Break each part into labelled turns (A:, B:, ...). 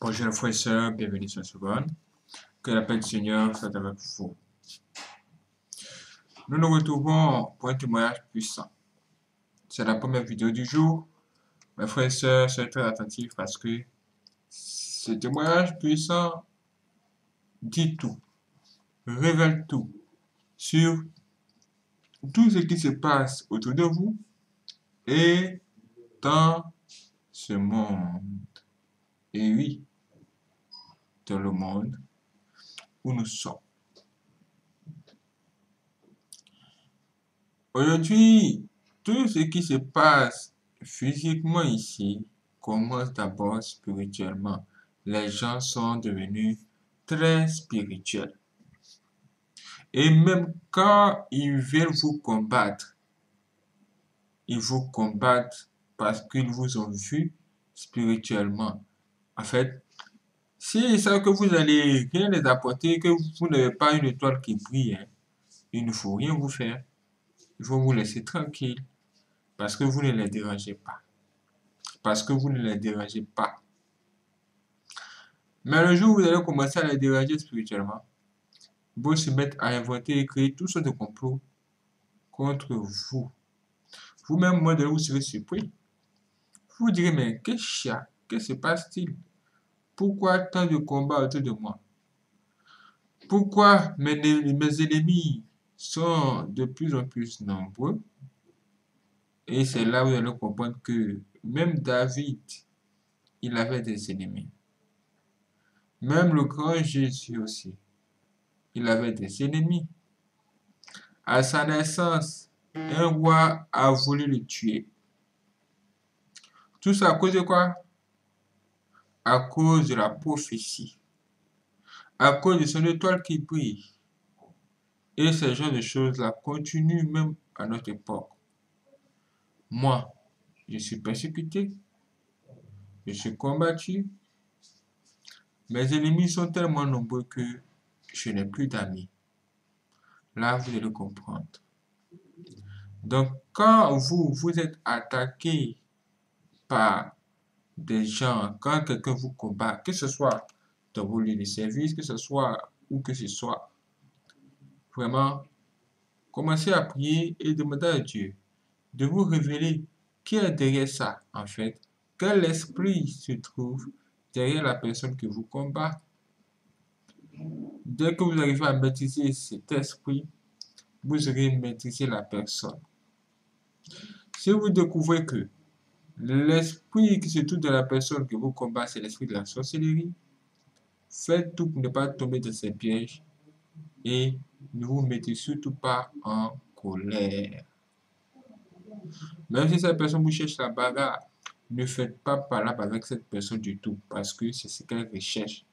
A: Bonjour frères et sœurs, bienvenue sur Seconde. Que la paix du Seigneur soit avec vous. Nous nous retrouvons pour un témoignage puissant. C'est la première vidéo du jour. Mes frères et sœurs, soyez très attentifs parce que ce témoignage puissant dit tout, révèle tout sur tout ce qui se passe autour de vous et dans ce monde. Et oui, dans le monde où nous sommes. Aujourd'hui, tout ce qui se passe physiquement ici commence d'abord spirituellement. Les gens sont devenus très spirituels. Et même quand ils veulent vous combattre, ils vous combattent parce qu'ils vous ont vu spirituellement. En fait, si savent que vous allez rien les apporter, que vous n'avez pas une étoile qui brille, hein, il ne faut rien vous faire. Il faut vous laisser tranquille parce que vous ne les dérangez pas. Parce que vous ne les dérangez pas. Mais le jour où vous allez commencer à les déranger spirituellement, vous se mettre à inventer et créer tout sortes de complots contre vous. Vous-même, moi, de vous serez surpris. Vous direz, mais qu'est-ce chat Que se passe-t-il? Pourquoi tant de combats autour de moi? Pourquoi mes, ennemis sont de plus en plus nombreux? Et c'est là où vous allez comprendre que même David, il avait des ennemis. Même le grand Jésus aussi, il avait des ennemis. À sa naissance, un roi a voulu le tuer. Tout ça à cause de quoi? À cause de la prophétie. À cause de son étoile qui brille. Et ce genre de choses-là continuent même à notre époque. Moi, je suis persécuté. Je suis combattu. Mes ennemis sont tellement nombreux que je n'ai plus d'amis. Là, vous allez comprendre. Donc, quand vous, vous êtes attaqué par des gens, quand quelqu'un vous combat, que ce soit dans vos lieux de service, que ce soit où que ce soit, vraiment, commencez à prier et demander à Dieu de vous révéler qui est derrière ça, en fait. Quel esprit se trouve derrière la personne que vous combat. Dès que vous arrivez à maîtriser cet esprit, vous aurez maîtrisé la personne. Si vous découvrez que l'esprit qui se trouve dans la personne que vous combattez, c'est l'esprit de la sorcellerie, faites tout pour ne pas tomber dans ces pièges et ne vous mettez surtout pas en colère. Même si cette personne vous cherche la bagarre, ne faites pas parler avec cette personne du tout parce que c'est ce qu'elle recherche.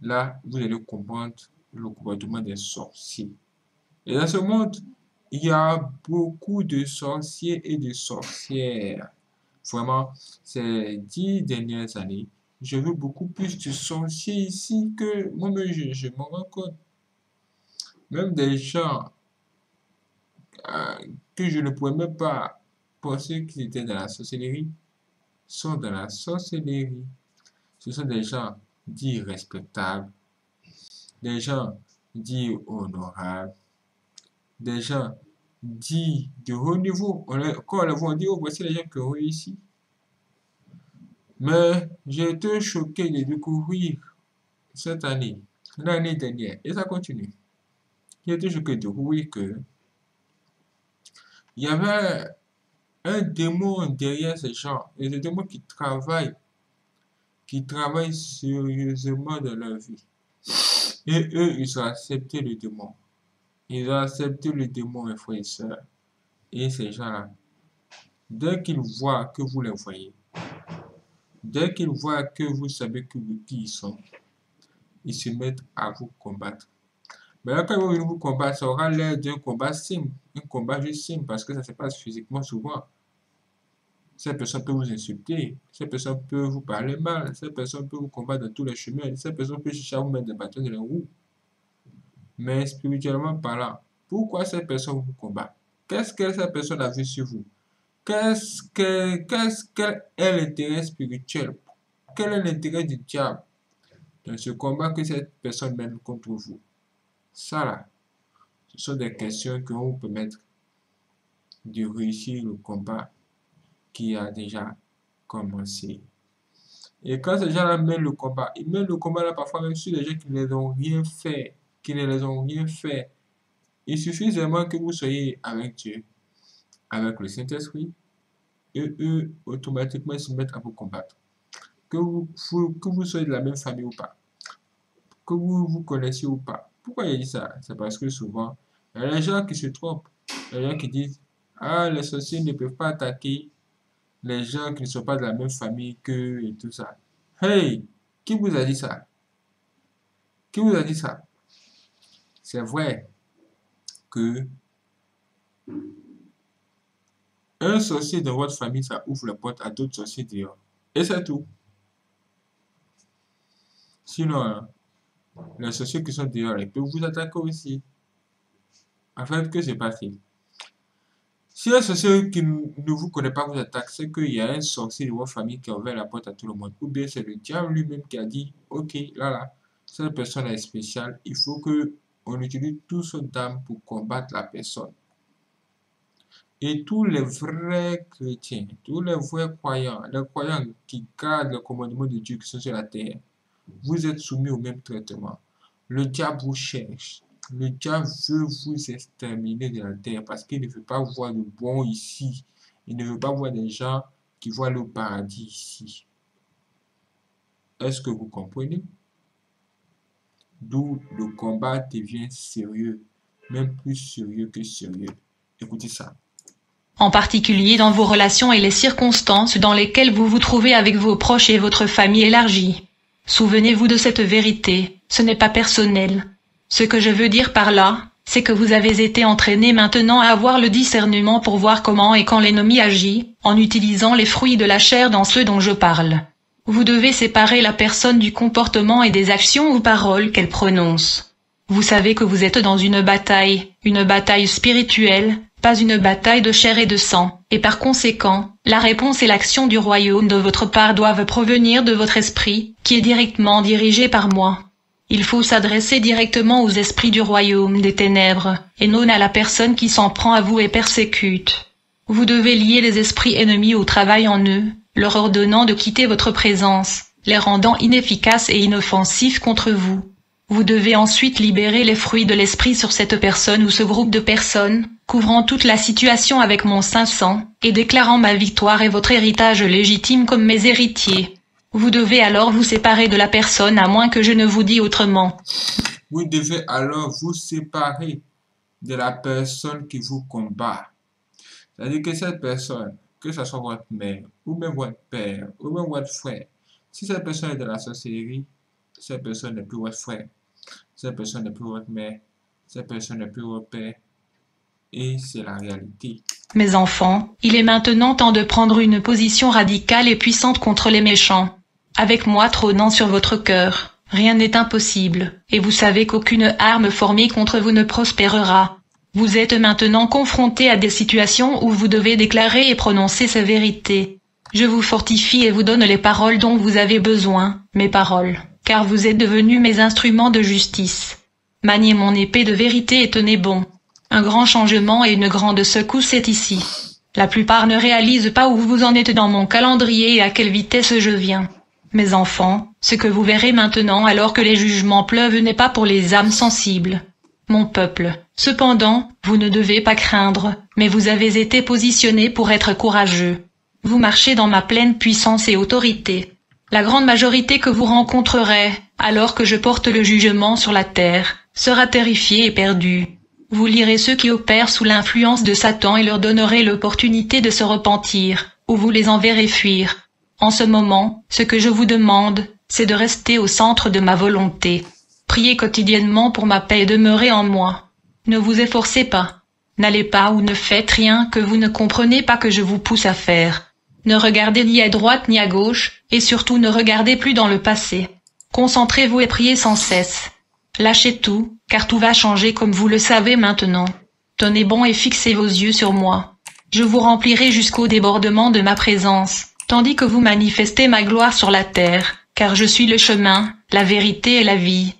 A: Là, vous allez comprendre le comportement des sorciers. Et dans ce monde, il y a beaucoup de sorciers et de sorcières. Vraiment, ces dix dernières années, j'ai vu beaucoup plus de sorciers ici que moi-même, je, je m'en rends compte. Même des gens euh, que je ne pouvais même pas penser qu'ils étaient dans la sorcellerie sont dans la sorcellerie. Ce sont des gens dits respectables, des gens dits honorables, des gens dits de haut niveau. Quand on les dit, oh, voici les gens qui ont réussi. Mais j'ai été choqué de découvrir cette année, l'année dernière, et ça continue. J'ai été choqué de découvrir que il y avait un démon derrière ces gens, et ce démon qui travaille, qui travaille sérieusement dans leur vie. Et eux, ils ont accepté le démon. Ils ont accepté le démon, mes frères et sœurs. Et ces gens-là, dès qu'ils voient que vous les voyez, dès qu'ils voient que vous savez que qui ils sont, ils se mettent à vous combattre. Mais là, quand ils vont vous combattre, ça aura l'air d'un combat simple, un combat juste simple, parce que ça se passe physiquement souvent. Cette personne peut vous insulter, cette personne peut vous parler mal, cette personne peut vous combattre dans tous les chemins, cette personne peut chercher à vous mettre des bâtons dans les roues. Mais spirituellement parlant, pourquoi cette personne vous combat Qu'est-ce que cette personne a vu sur vous? Qu'est-ce que, qu'est-ce, quel est l'intérêt spirituel? Quel est l'intérêt du diable dans ce combat que cette personne mène contre vous? Ça là, ce sont des questions qui vont vous permettre de réussir le combat qui a déjà commencé. Et quand ces gens-là mènent le combat, ils mènent le combat là parfois même sur des gens qui ne les rien fait, qui ne les ont rien fait. Il suffit seulement que vous soyez avec Dieu, avec le Saint-Esprit, et eux, automatiquement, se mettent à vous combattre. Que vous, que vous soyez de la même famille ou pas, que vous vous connaissiez ou pas. Pourquoi il dit ça? C'est parce que souvent, il y a des gens qui se trompent. Il y a des gens qui disent Ah, les sorciers ne peuvent pas attaquer les gens qui ne sont pas de la même famille qu'eux et tout ça. Hey, qui vous a dit ça? Qui vous a dit ça? C'est vrai que un sorcier dans votre famille, ça ouvre la porte à d'autres sorciers dehors. Et c'est tout. Sinon, hein, les sorciers qui sont dehors, ils peuvent vous attaquer aussi. En fait, que c'est passé? Si un sorcier qui ne vous connaît pas vous attaque, c'est qu'il y a un sorcier de votre famille qui a ouvert la porte à tout le monde. Ou bien c'est le diable lui-même qui a dit, ok, là, là, cette personne est spéciale, il faut que on utilise tout son âme pour combattre la personne. Et tous les vrais chrétiens, tous les vrais croyants, les croyants qui gardent le commandement de Dieu qui sont sur la terre, vous êtes soumis au même traitement. Le diable vous cherche. Le diable veut vous exterminer de la terre parce qu'il ne veut pas voir le bon ici. Il ne veut pas voir des gens qui voient le paradis ici. Est-ce que vous comprenez? D'où le combat devient sérieux, même plus sérieux que sérieux. Écoutez ça.
B: En particulier dans vos relations et les circonstances dans lesquelles vous vous trouvez avec vos proches et votre famille élargie. Souvenez-vous de cette vérité, ce n'est pas personnel. Ce que je veux dire par là, c'est que vous avez été entraîné maintenant à avoir le discernement pour voir comment et quand l'ennemi agit, en utilisant les fruits de la chair dans ceux dont je parle. Vous devez séparer la personne du comportement et des actions ou paroles qu'elle prononce. Vous savez que vous êtes dans une bataille, une bataille spirituelle, pas une bataille de chair et de sang, et par conséquent, la réponse et l'action du royaume de votre part doivent provenir de votre esprit, qui est directement dirigé par moi. Il faut s'adresser directement aux esprits du royaume des ténèbres, et non à la personne qui s'en prend à vous et persécute. Vous devez lier les esprits ennemis au travail en eux, leur ordonnant de quitter votre présence, les rendant inefficaces et inoffensifs contre vous. Vous devez ensuite libérer les fruits de l'esprit sur cette personne ou ce groupe de personnes, couvrant toute la situation avec mon saint sang, et déclarant ma victoire et votre héritage légitime comme mes héritiers. Vous devez alors vous séparer de la personne à moins que je ne vous dis autrement.
A: Vous devez alors vous séparer de la personne qui vous combat. C'est-à-dire que cette personne, que ce soit votre mère, ou même votre père, ou même votre frère, si cette personne est de la sorcellerie, cette personne n'est plus votre frère, cette personne n'est plus votre mère, cette personne n'est plus votre père, et c'est la réalité.
B: Mes enfants, il est maintenant temps de prendre une position radicale et puissante contre les méchants. Avec moi trônant sur votre cœur, rien n'est impossible, et vous savez qu'aucune arme formée contre vous ne prospérera. Vous êtes maintenant confronté à des situations où vous devez déclarer et prononcer ces vérités. Je vous fortifie et vous donne les paroles dont vous avez besoin, mes paroles, car vous êtes devenus mes instruments de justice. Maniez mon épée de vérité et tenez bon. Un grand changement et une grande secousse est ici. La plupart ne réalisent pas où vous en êtes dans mon calendrier et à quelle vitesse je viens. Mes enfants, ce que vous verrez maintenant alors que les jugements pleuvent n'est pas pour les âmes sensibles. Mon peuple, cependant, vous ne devez pas craindre, mais vous avez été positionné pour être courageux. Vous marchez dans ma pleine puissance et autorité. La grande majorité que vous rencontrerez, alors que je porte le jugement sur la terre, sera terrifiée et perdue. Vous lirez ceux qui opèrent sous l'influence de Satan et leur donnerez l'opportunité de se repentir, ou vous les enverrez fuir. En ce moment, ce que je vous demande, c'est de rester au centre de ma volonté. Priez quotidiennement pour ma paix et demeurez en moi. Ne vous efforcez pas. N'allez pas ou ne faites rien que vous ne comprenez pas que je vous pousse à faire. Ne regardez ni à droite ni à gauche, et surtout ne regardez plus dans le passé. Concentrez-vous et priez sans cesse. Lâchez tout, car tout va changer comme vous le savez maintenant. Tenez bon et fixez vos yeux sur moi. Je vous remplirai jusqu'au débordement de ma présence, tandis que vous manifestez ma gloire sur la terre, car je suis le chemin, la vérité et la vie.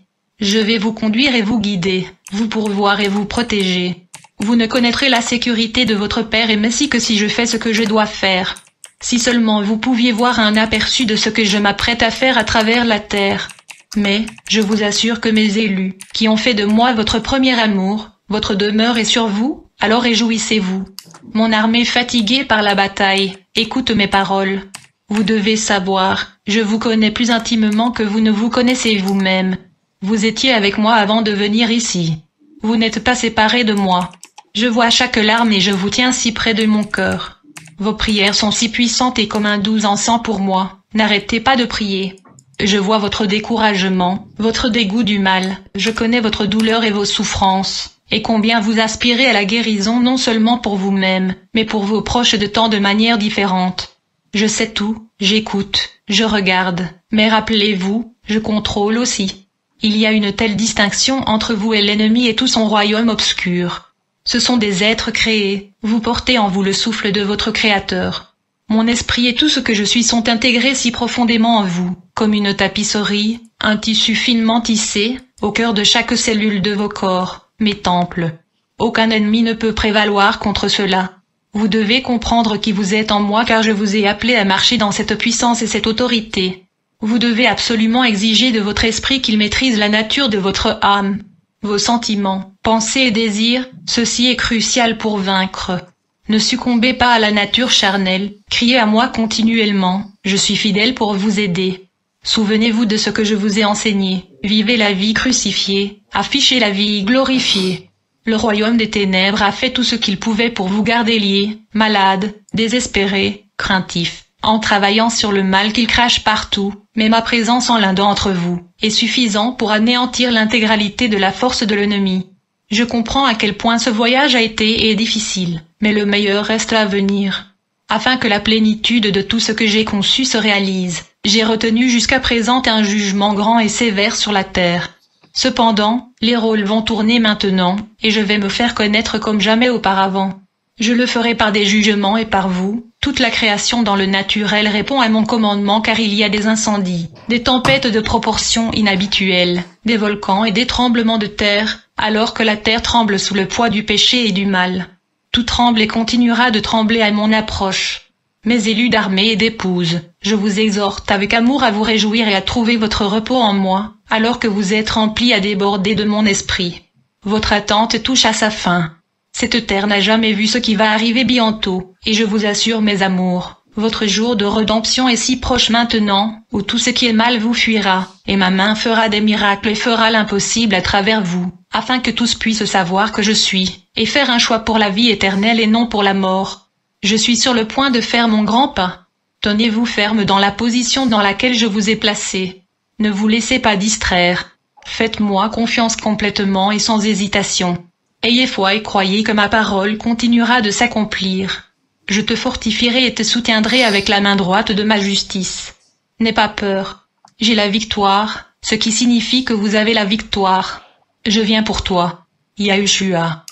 B: Je vais vous conduire et vous guider, vous pourvoir et vous protéger. Vous ne connaîtrez la sécurité de votre Père et Messie que si je fais ce que je dois faire. Si seulement vous pouviez voir un aperçu de ce que je m'apprête à faire à travers la terre. Mais, je vous assure que mes élus, qui ont fait de moi votre premier amour, votre demeure est sur vous, alors réjouissez-vous. Mon armée fatiguée par la bataille, écoute mes paroles. Vous devez savoir, je vous connais plus intimement que vous ne vous connaissez vous-même. Vous étiez avec moi avant de venir ici. Vous n'êtes pas séparés de moi. Je vois chaque larme et je vous tiens si près de mon cœur. Vos prières sont si puissantes et comme un doux encens pour moi. N'arrêtez pas de prier. Je vois votre découragement, votre dégoût du mal. Je connais votre douleur et vos souffrances. Et combien vous aspirez à la guérison non seulement pour vous-même, mais pour vos proches de tant de manières différentes. Je sais tout, j'écoute, je regarde, mais rappelez-vous, je contrôle aussi. Il y a une telle distinction entre vous et l'ennemi et tout son royaume obscur. Ce sont des êtres créés, vous portez en vous le souffle de votre Créateur. Mon esprit et tout ce que je suis sont intégrés si profondément en vous, comme une tapisserie, un tissu finement tissé, au cœur de chaque cellule de vos corps, mes temples. Aucun ennemi ne peut prévaloir contre cela. Vous devez comprendre qui vous êtes en moi car je vous ai appelé à marcher dans cette puissance et cette autorité. Vous devez absolument exiger de votre esprit qu'il maîtrise la nature de votre âme, vos sentiments, pensées et désirs, ceci est crucial pour vaincre. Ne succombez pas à la nature charnelle, criez à moi continuellement, je suis fidèle pour vous aider. Souvenez-vous de ce que je vous ai enseigné, vivez la vie crucifiée, affichez la vie glorifiée. Le royaume des ténèbres a fait tout ce qu'il pouvait pour vous garder liés, malades, désespérés, craintifs en travaillant sur le mal qu'il crache partout, mais ma présence en l'un d'entre vous est suffisant pour anéantir l'intégralité de la force de l'ennemi. Je comprends à quel point ce voyage a été et est difficile, mais le meilleur reste à venir. Afin que la plénitude de tout ce que j'ai conçu se réalise, j'ai retenu jusqu'à présent un jugement grand et sévère sur la terre. Cependant, les rôles vont tourner maintenant, et je vais me faire connaître comme jamais auparavant. Je le ferai par des jugements et par vous. Toute la création dans le naturel répond à mon commandement car il y a des incendies, des tempêtes de proportions inhabituelles, des volcans et des tremblements de terre, alors que la terre tremble sous le poids du péché et du mal. Tout tremble et continuera de trembler à mon approche. Mes élus d'armée et d'épouses, je vous exhorte avec amour à vous réjouir et à trouver votre repos en moi, alors que vous êtes remplis à déborder de mon esprit. Votre attente touche à sa fin. Cette terre n'a jamais vu ce qui va arriver bientôt, et je vous assure, mes amours, votre jour de rédemption est si proche maintenant, où tout ce qui est mal vous fuira, et ma main fera des miracles et fera l'impossible à travers vous, afin que tous puissent savoir que je suis, et faire un choix pour la vie éternelle et non pour la mort. Je suis sur le point de faire mon grand pas. Tenez-vous ferme dans la position dans laquelle je vous ai placé. Ne vous laissez pas distraire. Faites-moi confiance complètement et sans hésitation. Ayez foi et croyez que ma parole continuera de s'accomplir. Je te fortifierai et te soutiendrai avec la main droite de ma justice. N'aie pas peur. J'ai la victoire, ce qui signifie que vous avez la victoire. Je viens pour toi. Yahushua.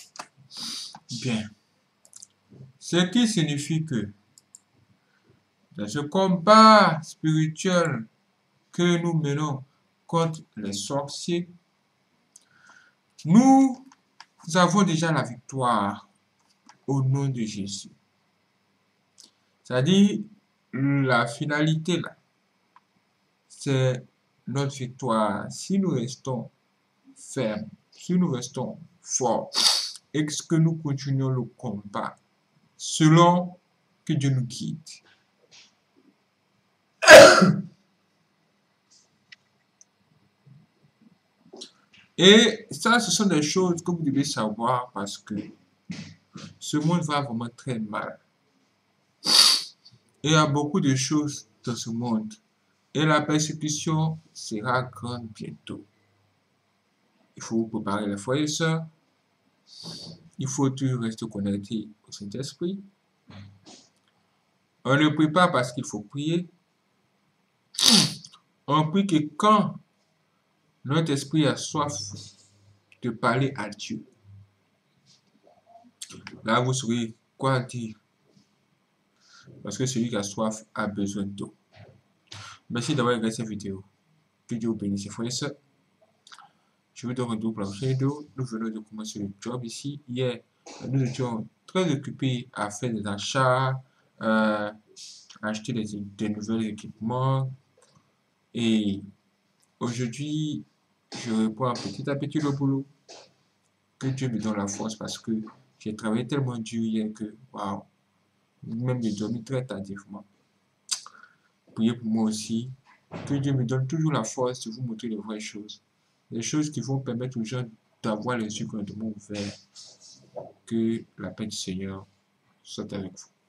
A: Bien. Ce qui signifie que dans ce combat spirituel que nous menons contre les sorciers, nous nous avons déjà la victoire au nom de Jésus. C'est-à-dire, la finalité là, c'est notre victoire. Si nous restons fermes, si nous restons forts, et que nous continuons le combat selon que Dieu nous guide? Et ça, ce sont des choses que vous devez savoir parce que ce monde va vraiment très mal. Il y a beaucoup de choses dans ce monde. Et la persécution sera grande bientôt. Il faut préparer les foyers sœurs. Il faut toujours rester connecté au Saint-Esprit. On ne prie pas parce qu'il faut prier. On prie que quand notre esprit a soif de parler à Dieu. Là, vous saurez quoi dire Parce que celui qui a soif a besoin d'eau. Merci d'avoir regardé cette vidéo. Que Dieu vous bénisse, frères et sœurs. Je vous donne double prochaine vidéo. Nous venons de commencer le job ici. Hier, nous étions très occupés à faire des achats, euh, acheter des, des nouveaux équipements. Et aujourd'hui, je reprends petit à petit le boulot. Que Dieu me donne la force parce que j'ai travaillé tellement dur hier que, waouh, même j'ai dormi très tardivement. Priez pour moi aussi. Que Dieu me donne toujours la force de vous montrer les vraies choses. Les choses qui vont permettre aux gens d'avoir les yeux complètement ouverts. Que la paix du Seigneur soit avec vous.